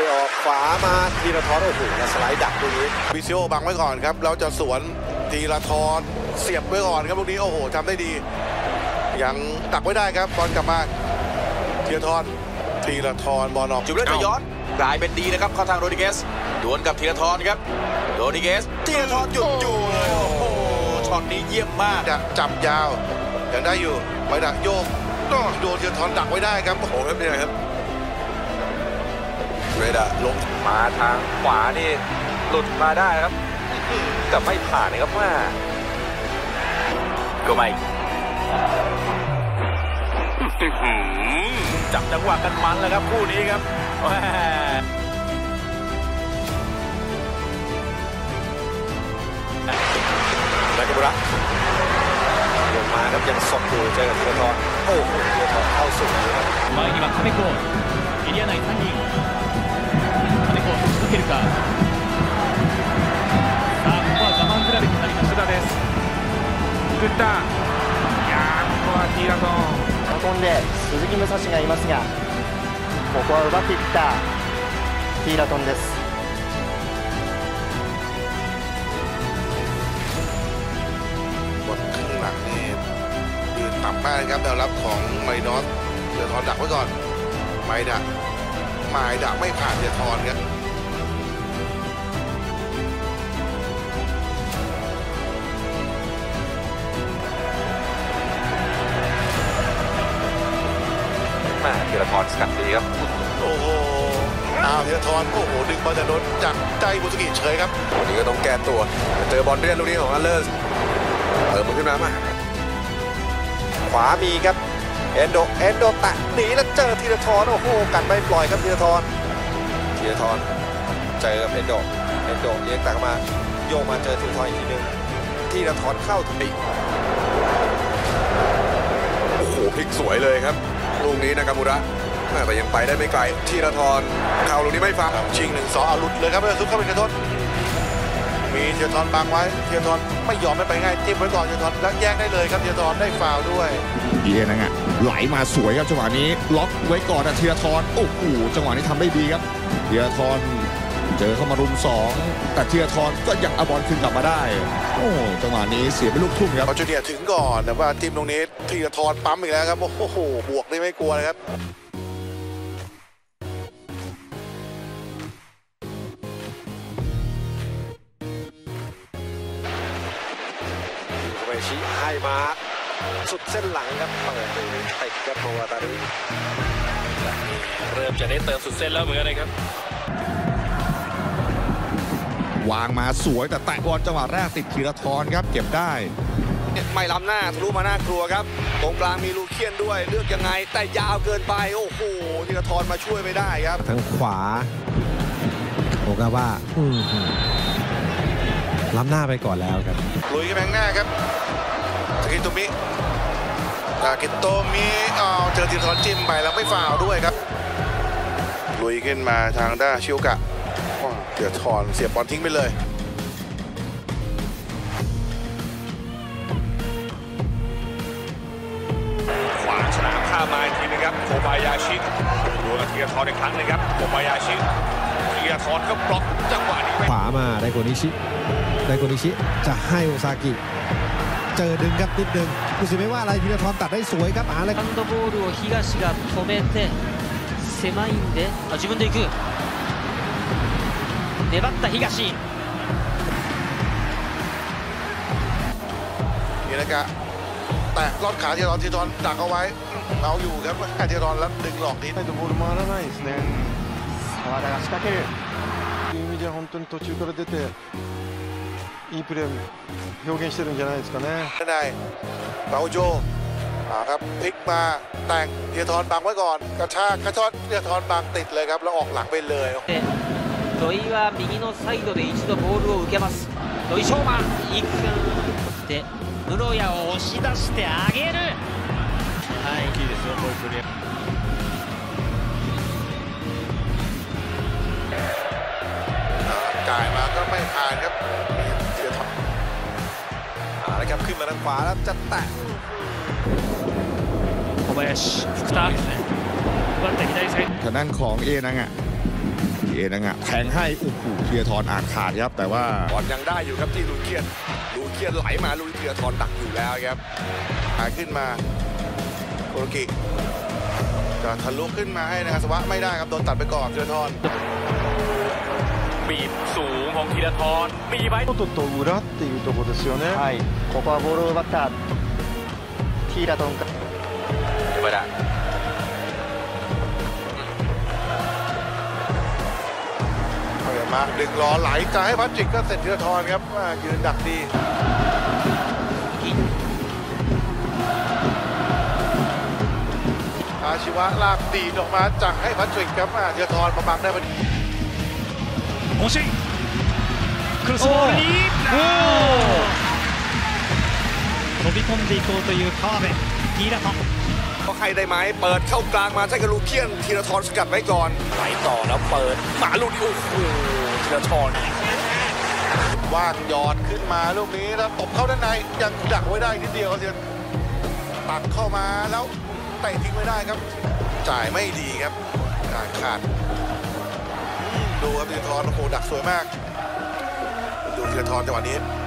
ให้ออกขวามาทีละทอนโอ้โหแล้วสไลด์ดักตรงนี้วิซิโอบังไว้ก่อนครับเราจะสวนทีละทอนเสียบไว้ก่อนครับลูกนี้โอ้โหทำได้ดี ยังตักไว้ได้ครับบอลกลับมาทีละทอนทีละทอนบอลออกจุดเล่นจะย้อนกลายเป็นดีนะครับเข้าทางโรดิเกสดวลกับธีรทรครับโรดิเกสธีรทรหยุดอยู่เลยโอ้โหช็อตนี้เยี่ยมมากจะจับยาวยังได้อยู่ไม่ดักโยกโอ้โดนทีละทอนดักไว้ได้ครับโอ้โหครับเนี่ยครับ เรดาล้มมาทางขวานี่หลุดมาได้ครับ แต่ไม่ผ่านนะครับว่าก็ไม่จับจังหวะกันมันแล้วครับคู่นี้ครับนากิบุระลงมาครับยังสกอยู่เจอกับธีรทรโอ้โหธีรทรเข้าสู่มาอีกแบบทำไม่โกรธอีเดียไหนท่านยิง さあここは我慢比べになりました福田です福田いやここはティーラゾン囲んで鈴木武蔵がいますがここは奪っていったティーラトンですบทครึ่งหลังนี่ยืนต่ำมากครับแนวรับของไมนอสเดือดทอนดักไว้ก่อนไมดักไมดักไม่ผ่านเดือดทอนครับ รทรสกัดดีครับ โอ้โหอ้าวธีรทรโอ้โหดึงบอลจากโดนจากใจบุสกิเฉยครับวันนี้ก็ต้องแก้ตัว เจอบอลเรียนลูกนี้ของอัลเลอร์สเติมมันขึ้นมามาขวามีครับเอนโดเอนโดแตะหนีแล้วเจอทีละทอนโอ้โหกันไม่ปล่อยครับทีละทอนทีละทอนเจอกับเอนโดเอนโดเลี้ยงตักมาโยกมาเจอทีละทอนอีกทีนึงทีละทอนเข้าถึงโอ้โหพลิกสวยเลยครับ ลูกนี้นากามูระแต่ยังไปได้ไม่ไกล ทีละทอนเข่าลูกนี้ไม่ฟังชิงหนึ่งสองเอาหลุดเลยครับแล้วซุปเข้าไปกระทษมีเทียทอนบังไว้ เทียทอนไม่ยอมไม่ไปง่ายจิ้มไว้ก่อนเทียทอนแล้วแย่งได้เลยครับเทียทอนได้ฟาวด้วยเอียนังะไหลมาสวยครับจังหวะนี้ ล็อกไว้ก่อนนะธีรทอนโอ้โหจังหวะนี้ทำได้ดีครับธีรทอน เจอเข้ามารุมสองแต่ธีรทรก็ยังเอาบอลคืนกลับมาได้ โอ้จังหวะนี้เสียเป็นลูกทุ่งครับเขาจูเนียร์ถึงก่อนแต่ว่าทีมตรงนี้ทีละทอนปั๊มอีกแล้วครับโอ้โหบวกนี่ไม่กลัวเลยครับโคเบชิให้มาสุดเส้นหลังครับเปิดดูติดครับโมวาตารุเริ่มจะได้เติมสุดเส้นแล้วเหมือนกันนะครับ วางมาสวยแต่แตะบอลจังหวะแรกติดธีรทรครับ เก็บได้ ไม่ล้ำหน้าทะลุมาหน้ากลัวครับ ตรงกลางมีลูเคียนด้วยเลือกยังไง แต่ยาวเกินไป โอ้โหธีรทรมาช่วยไม่ได้ครับ ทางขวาโอกาว่าอืมล้ำหน้าไปก่อนแล้วครับลุยกันแบงหน้าครับสกิโตมิสกิโตมิอ้าวเจอทีมทอนจิ้มไปแล้วไม่ฟาวล์ด้วยครับลุยขึ้นมาทางด้านชิโอกะว้าว เดือดทอนเสียบบอลทิ้งไปเลย ขวางสนามข้ามมาอีกทีนึงครับโคบายาชิดูกับธีรทรอีกครั้งหนึงครับโคบายาชิธีรทรก็บล็อกจังหวะนี้ไม่ ขวามาไดโกนิชิไดโกนิชิจะให้โอซากิ เจอดึงครับนิดนึงรู้สึกไม่ว่าอะไรธีรทรตัดได้สวยครับหาเลย ハンドボールを東が止めて狭いんであ自分で行く 粘った東 นี่นะกะแตะลอดขาทีรอนทีรอนดักเอาไว้เอาอยู่ครับทีรอนแล้วดึงหลอกนิด ないとボール回らないですね澤田が仕掛けるという意味では本当に途中から出ていいプレー表現してるんじゃないですかね ด้านในเบาโจอ่าครับพลิกมาแต่งเทียทอนบังไว้ก่อน กระชากกระชอนเทียทอนบังติดเลยครับ แล้วออกหลังไปเลย で 土井は右のサイドで一度ボールを受けます土井翔馬いくで室谷を押し出してあげるはい大きいですよこういうプレー อ่าจ่ายมาก็ไม่ผ่านครับเทียทอน เอาละครับขึ้นมาทางขวาแล้วจะแตะ 小林福田奪った左サイド ทางด้านของเอนังอะ เอนังอะแทงให้โอ้โหธีรทรอ่านขาดครับ แต่ว่า บอลยังได้อยู่ครับที่ลูเคียนลูเคียนไหลมาลูธีรทรดักอยู่แล้วครับ หายขึ้นมาโคโรกิจะทะลุขึ้นมาให้นะครับสวะไม่ได้ครับโดนตัดไปก่อนธีรทร บีบสูงของธีรทรมีไหม 外と裏っていうところですよね。はいここはボールを奪ったティーラ มาดึงล้อไหลจะให้พัชจิกก็เสร็จธีรทรครับอ่ายืนดักดี อาชีวะลากดีดออกมาจากให้พัชริกครับอ่าธีรทรมาบังได้พอดี 惜しいクロスボールに飛び込んでいこうという川辺ティーラトン ก็ให้ได้ไหมเปิดเข้ากลางมาใช้กับลูเคียนธีรทรสกัดไว้ก่อนไหลต่อแล้วเปิดหมาลูกนี้โอ้โหธีรทรว่างหยอดขึ้นมาลูกนี้แล้วตบเข้าด้านในยังดักไว้ได้นิดเดียวครับเดียวตัดเข้ามาแล้วเตะทิ้งไม่ได้ครับ จ่ายไม่ดีครับการขาดดูครับธีรทรโอ้โหดักสวยมาก ดูธีรทรจังหวะนี้